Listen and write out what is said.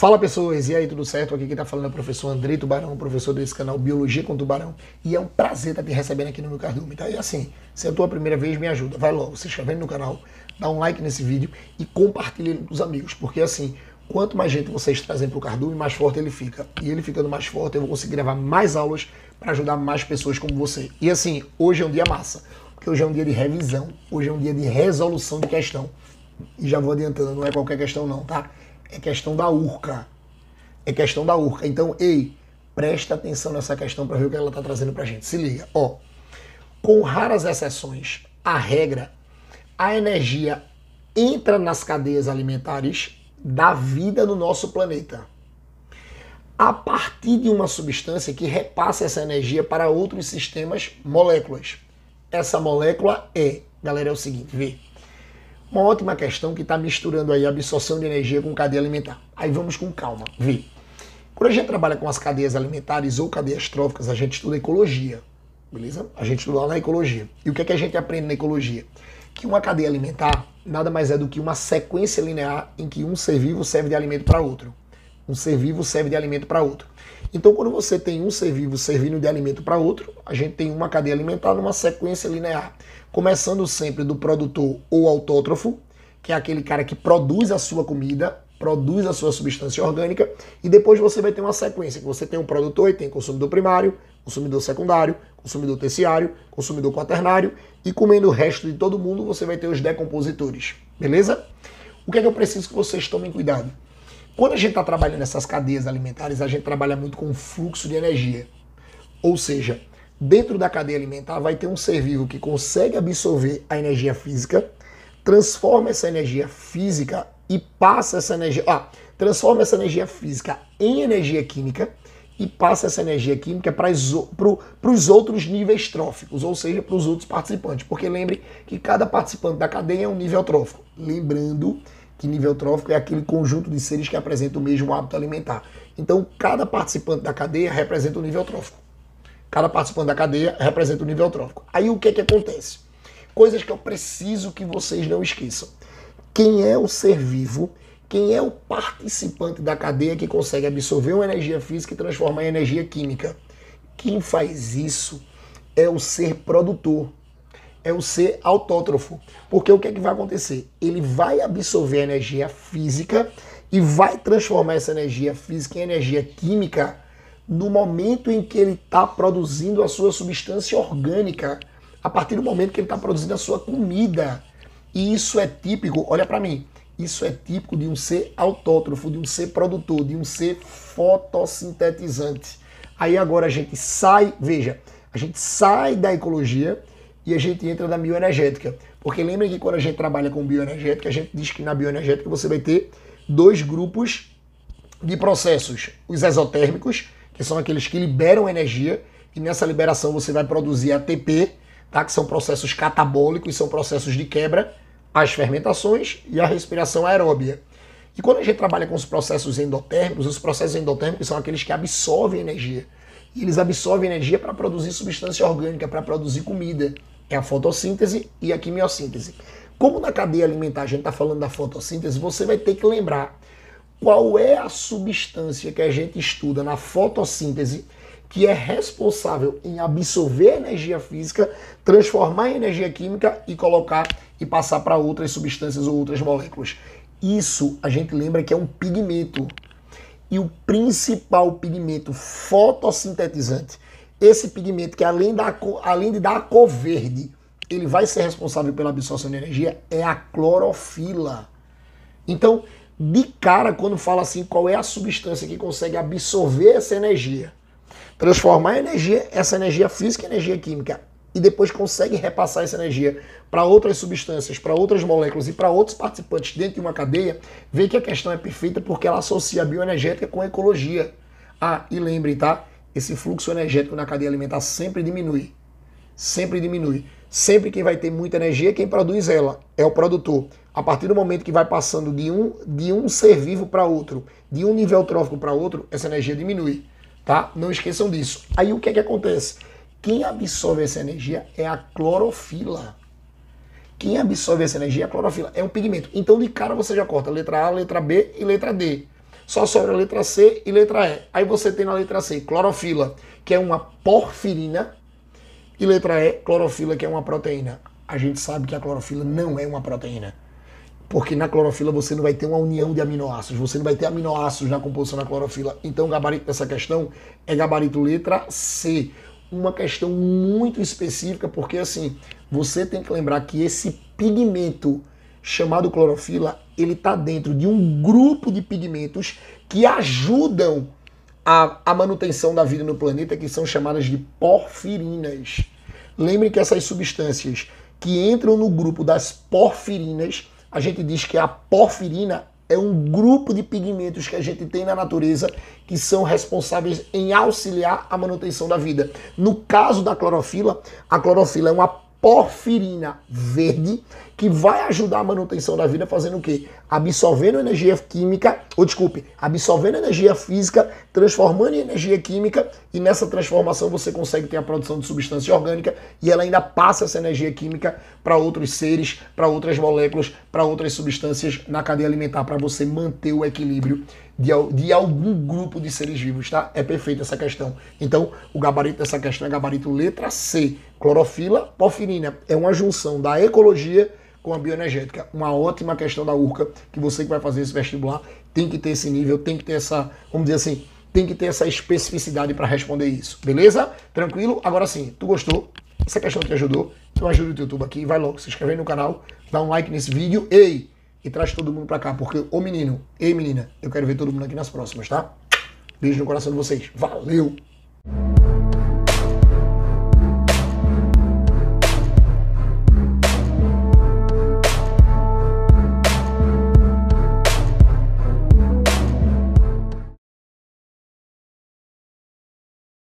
Fala pessoas, e aí, tudo certo? Aqui quem tá falando é o professor Andrei Tubarão, professor desse canal Biologia com Tubarão. E é um prazer estar te recebendo aqui no meu cardume, tá? E assim, se é a tua primeira vez, me ajuda. Vai logo se inscrevendo no canal, dá um like nesse vídeo e compartilha ele com os amigos. Porque assim, quanto mais gente vocês trazem pro cardume, mais forte ele fica. E ele ficando mais forte, eu vou conseguir gravar mais aulas para ajudar mais pessoas como você. E assim, hoje é um dia massa. Porque hoje é um dia de revisão, hoje é um dia de resolução de questão. E já vou adiantando, não é qualquer questão não, tá? É questão da urca. É questão da urca. Então, ei, presta atenção nessa questão para ver o que ela está trazendo para gente. Se liga, ó. Com raras exceções, a regra, a energia entra nas cadeias alimentares da vida no nosso planeta. A partir de uma substância que repassa essa energia para outros sistemas, moléculas. Essa molécula é, galera, é o seguinte, vê uma ótima questão que está misturando aí a absorção de energia com cadeia alimentar. Aí vamos com calma, vê. Quando a gente trabalha com as cadeias alimentares ou cadeias tróficas, a gente estuda ecologia, beleza? A gente estuda lá na ecologia. E o que é que a gente aprende na ecologia? Que uma cadeia alimentar nada mais é do que uma sequência linear em que um ser vivo serve de alimento para outro. Um ser vivo serve de alimento para outro. Então, quando você tem um ser vivo servindo de alimento para outro, a gente tem uma cadeia alimentar numa sequência linear começando sempre do produtor ou autótrofo, que é aquele cara que produz a sua comida, produz a sua substância orgânica, e depois você vai ter uma sequência, que você tem um produtor e tem consumidor primário, consumidor secundário, consumidor terciário, consumidor quaternário, e comendo o resto de todo mundo, você vai ter os decompositores, beleza? O que é que eu preciso que vocês tomem cuidado? Quando a gente está trabalhando nessas cadeias alimentares, a gente trabalha muito com fluxo de energia. Ou seja, dentro da cadeia alimentar vai ter um ser vivo que consegue absorver a energia física, transforma essa energia física e passa essa energia, ah, transforma essa energia física em energia química e passa essa energia química para os outros níveis tróficos, ou seja, para os outros participantes. Porque lembre que cada participante da cadeia é um nível trófico. Lembrando que nível trófico é aquele conjunto de seres que apresenta o mesmo hábito alimentar. Então, cada participante da cadeia representa um nível trófico. Cada participante da cadeia representa o nível trófico. Aí o que, que acontece? Coisas que eu preciso que vocês não esqueçam. Quem é o ser vivo, quem é o participante da cadeia que consegue absorver uma energia física e transformar em energia química? Quem faz isso é o ser produtor, é o ser autótrofo. Porque o que, é que vai acontecer? Ele vai absorver energia física e vai transformar essa energia física em energia química no momento em que ele está produzindo a sua substância orgânica, a partir do momento que ele está produzindo a sua comida. E isso é típico, olha para mim, isso é típico de um ser autótrofo, de um ser produtor, de um ser fotossintetizante. Aí agora a gente sai, veja, a gente sai da ecologia e a gente entra na bioenergética. Porque lembra que quando a gente trabalha com bioenergética, a gente diz que na bioenergética você vai ter dois grupos de processos: os exotérmicos, que são aqueles que liberam energia, e nessa liberação você vai produzir ATP, tá? que são processos catabólicos, são processos de quebra, as fermentações e a respiração aeróbia. E quando a gente trabalha com os processos endotérmicos, os processos endotérmicos são aqueles que absorvem energia. E eles absorvem energia para produzir substância orgânica, para produzir comida. É a fotossíntese e a quimiossíntese. Como na cadeia alimentar a gente está falando da fotossíntese, você vai ter que lembrar qual é a substância que a gente estuda na fotossíntese que é responsável em absorver energia física, transformar em energia química e colocar e passar para outras substâncias ou outras moléculas. Isso a gente lembra que é um pigmento. E o principal pigmento fotossintetizante, esse pigmento que além, da, além de dar a cor verde, ele vai ser responsável pela absorção de energia, é a clorofila. Então, de cara quando fala assim qual é a substância que consegue absorver essa energia, transformar energia, essa energia física em energia química e depois consegue repassar essa energia para outras substâncias, para outras moléculas e para outros participantes dentro de uma cadeia, vê que a questão é perfeita porque ela associa a bioenergética com a ecologia. Ah, e lembre, tá? Esse fluxo energético na cadeia alimentar sempre diminui. Sempre diminui. Sempre quem vai ter muita energia é quem produz ela, é o produtor. A partir do momento que vai passando de um, de um ser vivo para outro, de um nível trófico para outro, essa energia diminui. Tá? Não esqueçam disso. Aí o que é que acontece? Quem absorve essa energia é a clorofila. Quem absorve essa energia é a clorofila. É um pigmento. Então, de cara, você já corta letra A, letra B e letra D. Só sobra a letra C e letra E. Aí você tem na letra C clorofila, que é uma porfirina, e letra E, clorofila, que é uma proteína. A gente sabe que a clorofila não é uma proteína. Porque na clorofila você não vai ter uma união de aminoácidos, você não vai ter aminoácidos na composição da clorofila. Então o gabarito dessa questão é gabarito letra C. Uma questão muito específica, porque assim, você tem que lembrar que esse pigmento chamado clorofila, ele está dentro de um grupo de pigmentos que ajudam a, a manutenção da vida no planeta, que são chamadas de porfirinas. Lembre que essas substâncias que entram no grupo das porfirinas, a gente diz que a porfirina é um grupo de pigmentos que a gente tem na natureza que são responsáveis em auxiliar a manutenção da vida. No caso da clorofila, a clorofila é uma porfirina verde que vai ajudar a manutenção da vida fazendo o quê? Absorvendo energia química, ou desculpe, absorvendo energia física, transformando em energia química e nessa transformação você consegue ter a produção de substância orgânica e ela ainda passa essa energia química para outros seres, para outras moléculas, para outras substâncias na cadeia alimentar para você manter o equilíbrio de, de algum grupo de seres vivos, tá? É perfeita essa questão. Então, o gabarito dessa questão é gabarito letra C. Clorofila, porfirina. É uma junção da ecologia com a bioenergética. Uma ótima questão da URCA, que você que vai fazer esse vestibular tem que ter esse nível, tem que ter essa, vamos dizer assim, tem que ter essa especificidade para responder isso. Beleza? Tranquilo? Agora sim, tu gostou? Essa questão te ajudou? Então ajuda o YouTube aqui, vai logo, se inscreve no canal, dá um like nesse vídeo. Ei! E traz todo mundo para cá, porque o menino, ei menina, eu quero ver todo mundo aqui nas próximas, tá? Beijo no coração de vocês. Valeu!